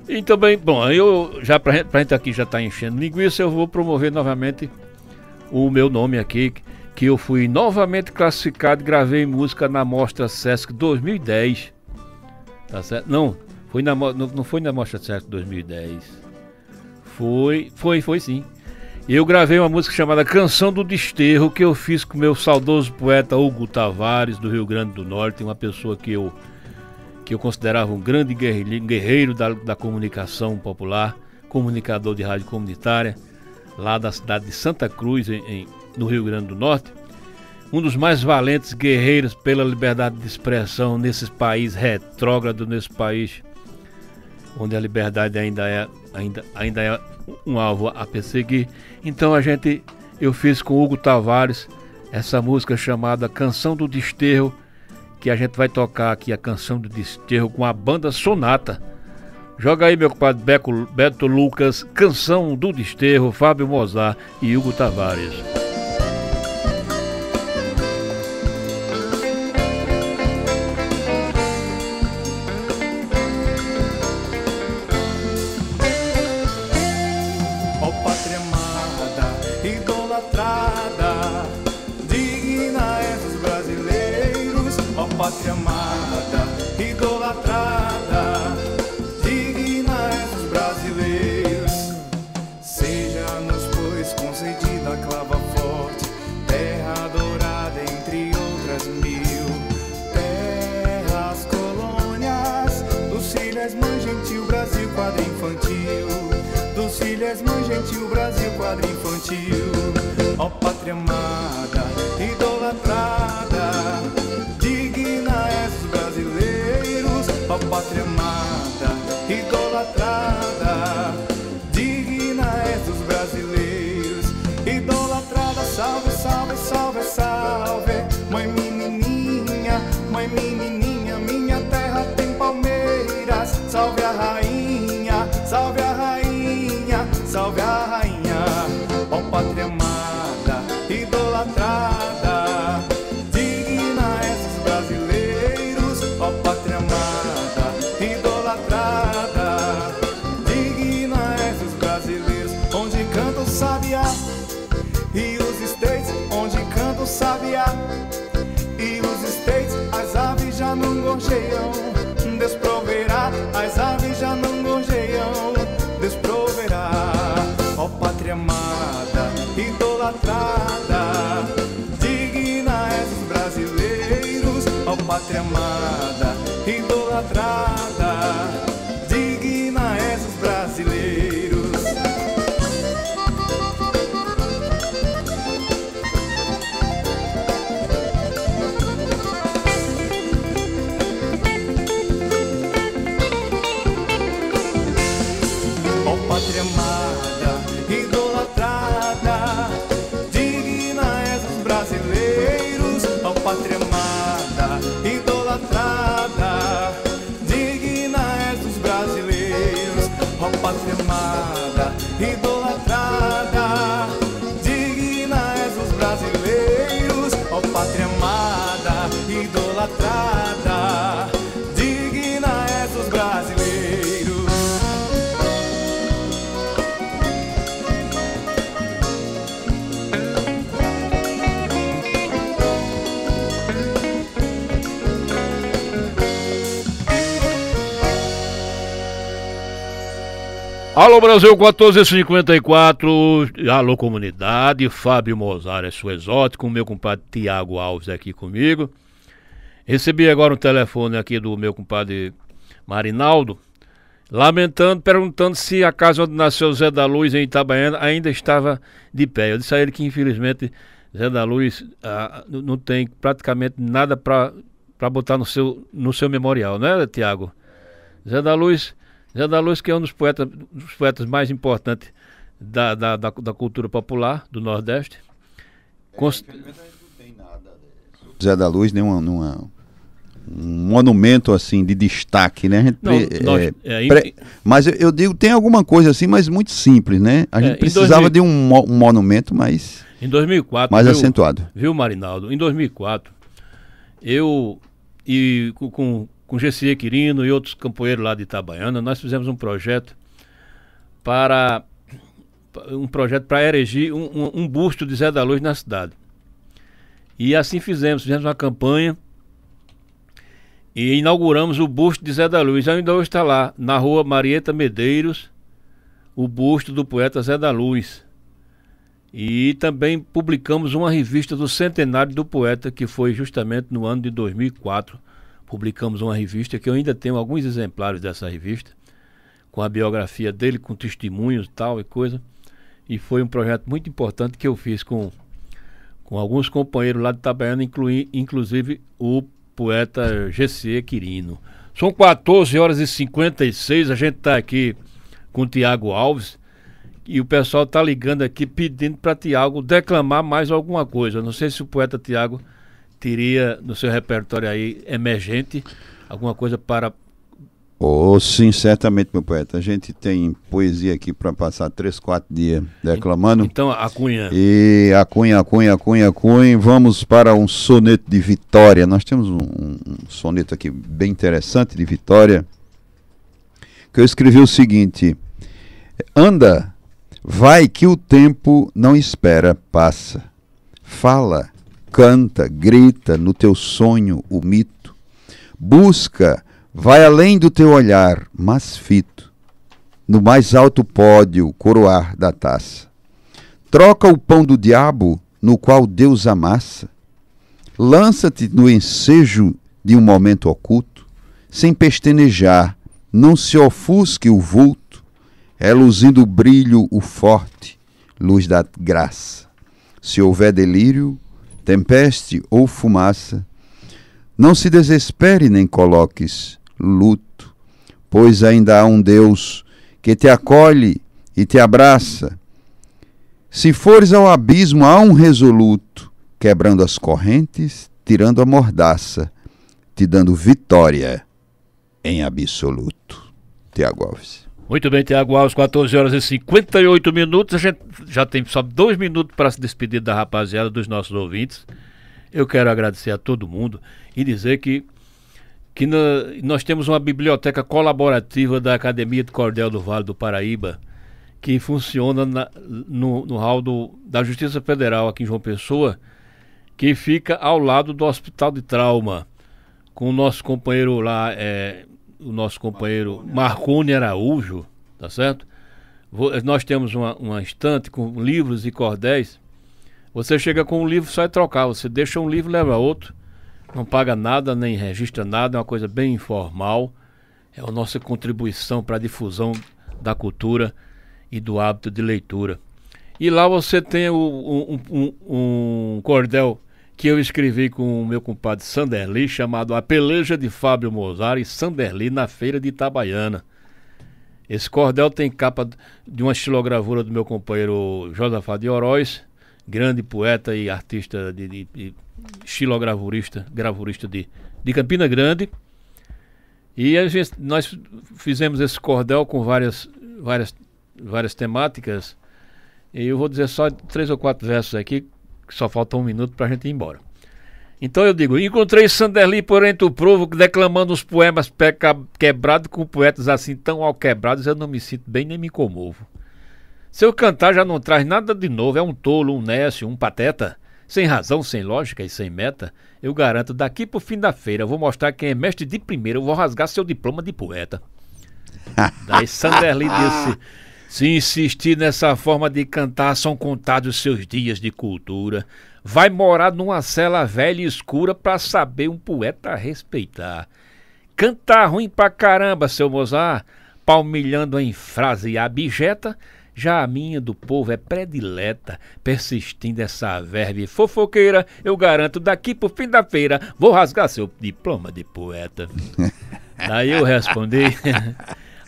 E também, bom, eu já pra, pra gente aqui já tá enchendo linguiça, eu vou promover novamente o meu nome aqui, que eu fui novamente classificado gravei música na Mostra Sesc 2010 Tá certo? Não, foi na, não, não foi na Mostra Certo 2010. Foi, foi, foi sim. Eu gravei uma música chamada Canção do Desterro, que eu fiz com meu saudoso poeta Hugo Tavares, do Rio Grande do Norte, uma pessoa que eu, que eu considerava um grande guerreiro, da, da comunicação popular, comunicador de rádio comunitária, lá da cidade de Santa Cruz, em, em, no Rio Grande do Norte um dos mais valentes guerreiros pela liberdade de expressão nesse país retrógrado, nesse país onde a liberdade ainda é, ainda, ainda é um alvo a perseguir. Então a gente, eu fiz com Hugo Tavares essa música chamada Canção do Desterro, que a gente vai tocar aqui a Canção do Desterro com a banda Sonata. Joga aí, meu compadre Beco, Beto Lucas, Canção do Desterro, Fábio Mozart e Hugo Tavares.
Mãe gentil, Brasil quadro infantil. Ó pátria amada, Deus proverá, as aves brasileiros. Ó pátria
Alô Brasil 1454, alô comunidade, Fábio Mozart é sua exótico, meu compadre Tiago Alves aqui comigo. Recebi agora um telefone aqui do meu compadre Marinaldo, lamentando, perguntando se a casa onde nasceu Zé da Luz em Itabaiana ainda estava de pé. Eu disse a ele que infelizmente Zé da Luz ah, não tem praticamente nada para botar no seu, no seu memorial, né, Tiago? Zé da Luz, Zé da Luz que é um dos poetas, dos poetas mais importantes da, da, da, da cultura popular do Nordeste. Cons-
Zé da Luz, nenhuma, nenhuma, um monumento assim de destaque, né? Gente
Não,
pre-
nós-
é,
é,
pre- mas eu, eu digo, tem alguma coisa assim, mas muito simples, né? A
É,
gente
em
precisava
2000
de um, mo- um monumento mais,
Em 2004.
mais
viu-
acentuado.
Viu, Marinaldo? Em 2004, eu e com, com, Gessie Quirino e outros campoeiros lá de Itabaiana, nós fizemos um projeto para um projeto para erigir um, um, um busto de Zé da Luz na cidade. E assim fizemos, fizemos uma campanha e inauguramos o busto de Zé da Luz. Ainda hoje está lá, na rua Marieta Medeiros, o busto do poeta Zé da Luz. E também publicamos uma revista do centenário do poeta, que foi justamente no ano de 2004. Publicamos uma revista que eu ainda tenho alguns exemplares dessa revista, com a biografia dele, com testemunhos tal e coisa. E foi um projeto muito importante que eu fiz com, com alguns companheiros lá de Itabaiana, inclui, inclusive o poeta GC Quirino. São 14 horas e 56, a gente está aqui com o Tiago Alves. E o pessoal tá ligando aqui pedindo para Tiago declamar mais alguma coisa. Não sei se o poeta Tiago teria no seu repertório aí emergente alguma coisa para.
Oh, sim, certamente, meu poeta. A gente tem poesia aqui para passar três, quatro dias declamando.
Então, a Cunha.
E a Cunha, a Cunha, a Cunha, a Cunha. Vamos para um soneto de Vitória. Nós temos um, um- um soneto aqui bem interessante de Vitória. Que eu escrevi o seguinte: Anda, vai que o tempo não espera, passa. Fala, canta, grita no teu sonho o mito. Busca, vai além do teu olhar, mas fito, no mais alto pódio coroar da taça. Troca o pão do diabo, no qual Deus amassa. Lança-te no ensejo de um momento oculto, sem pestenejar, não se ofusque o vulto, é luzindo o brilho o forte, luz da graça. Se houver delírio, tempeste ou fumaça, não se desespere nem coloques luto, pois ainda há um Deus que te acolhe e te abraça. Se fores ao abismo, há um resoluto, quebrando as correntes, tirando a mordaça, te dando vitória em absoluto. Tiago Alves.
Muito bem, Tiago Alves, 14 horas e 58 minutos. A gente já tem só dois minutos para se despedir da rapaziada, dos nossos ouvintes. Eu quero agradecer a todo mundo e dizer que, que nós temos uma biblioteca colaborativa da Academia de Cordel do Vale do Paraíba, que funciona na, no, no hall do, da Justiça Federal aqui em João Pessoa, que fica ao lado do Hospital de Trauma, com o nosso companheiro lá, é, o nosso companheiro Marcone Araújo, tá certo? Nós temos uma, uma estante com livros e cordéis. Você chega com um livro só é trocar. Você deixa um livro leva outro. Não paga nada, nem registra nada. É uma coisa bem informal. É a nossa contribuição para a difusão da cultura e do hábito de leitura. E lá você tem o, um, um, um cordel que eu escrevi com o meu compadre Sanderli, chamado A Peleja de Fábio Mozart e Sanderli na Feira de Itabaiana. Esse cordel tem capa de uma estilogravura do meu companheiro Josafá de Oroz, grande poeta e artista de, de, de estilogravurista, gravurista de, de Campina Grande. E gente, nós fizemos esse cordel com várias, várias, várias temáticas. E eu vou dizer só três ou quatro versos aqui, que só falta um minuto para a gente ir embora. Então eu digo, encontrei Sanderli por entre o provo declamando os poemas quebrados com poetas assim tão alquebrados, eu não me sinto bem nem me comovo. Seu cantar já não traz nada de novo, é um tolo, um nécio, um pateta. Sem razão, sem lógica e sem meta, eu garanto, daqui pro fim da feira, eu vou mostrar quem é mestre de primeiro, eu vou rasgar seu diploma de poeta. Daí Sanderli disse... Se insistir nessa forma de cantar, são contados seus dias de cultura. Vai morar numa cela velha e escura pra saber um poeta respeitar. Cantar ruim pra caramba, seu Mozart, palmilhando em frase abjeta, já a minha do povo é predileta, persistindo essa verve fofoqueira, eu garanto, daqui pro fim da feira, vou rasgar seu diploma de poeta. Daí eu respondi.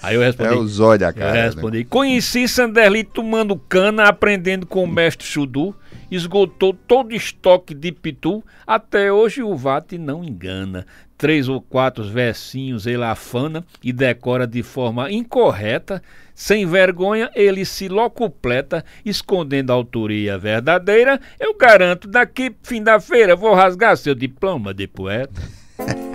Aí eu respondi.
É o zóio da cara.
Eu respondi. Né? Conheci Sanderli tomando cana, aprendendo com o mestre Chudu. Esgotou todo o estoque de pitu. Até hoje o Vate não engana. Três ou quatro versinhos ele afana e decora de forma incorreta. Sem vergonha, ele se locupleta, escondendo a autoria verdadeira. Eu garanto, daqui fim da feira vou rasgar seu diploma de poeta.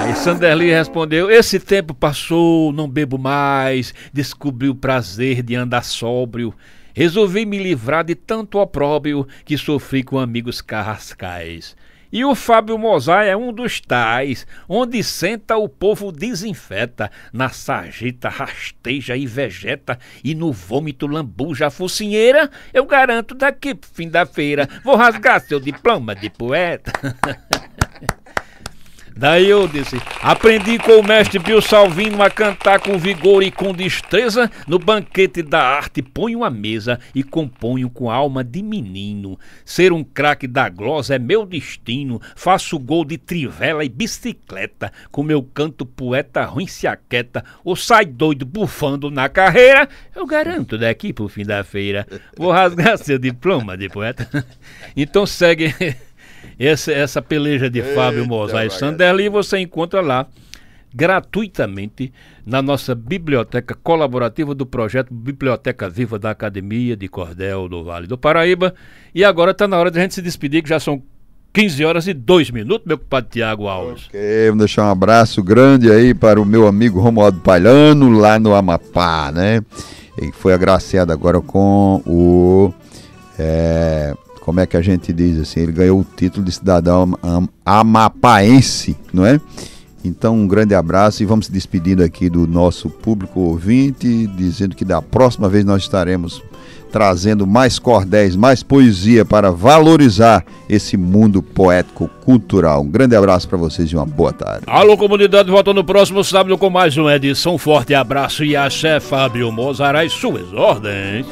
Aí Sanderli respondeu: Esse tempo passou, não bebo mais, descobri o prazer de andar sóbrio. Resolvi me livrar de tanto opróbrio que sofri com amigos carrascais. E o Fábio Mozart é um dos tais, onde senta o povo desinfeta, na sarjeta rasteja e vegeta, e no vômito lambuja a focinheira, eu garanto daqui fim da feira, vou rasgar seu diploma de poeta. Daí eu disse: aprendi com o mestre Bill Salvino a cantar com vigor e com destreza. No banquete da arte ponho a mesa e componho com alma de menino. Ser um craque da glosa é meu destino. Faço gol de trivela e bicicleta. Com meu canto poeta ruim se aquieta. Ou sai doido bufando na carreira. Eu garanto daqui pro fim da feira. Vou rasgar seu diploma de poeta. então segue. Essa, essa peleja de Eita, Fábio Mozart e Sanderli você encontra lá gratuitamente na nossa biblioteca colaborativa do projeto Biblioteca Viva da Academia de Cordel do Vale do Paraíba. E agora está na hora de a gente se despedir, que já são 15 horas e 2 minutos, meu compadre Tiago Alves.
Ok, vou deixar um abraço grande aí para o meu amigo Romualdo Palhano, lá no Amapá, né? Ele foi agraciado agora com o. É, como é que a gente diz assim, ele ganhou o título de cidadão am- amapaense, não é? Então, um grande abraço e vamos se despedindo aqui do nosso público ouvinte, dizendo que da próxima vez nós estaremos trazendo mais cordéis, mais poesia para valorizar esse mundo poético cultural. Um grande abraço para vocês e uma boa tarde.
Alô, comunidade, volta no próximo sábado com mais uma edição. Forte abraço e axé, Fábio Mozarai, suas ordens.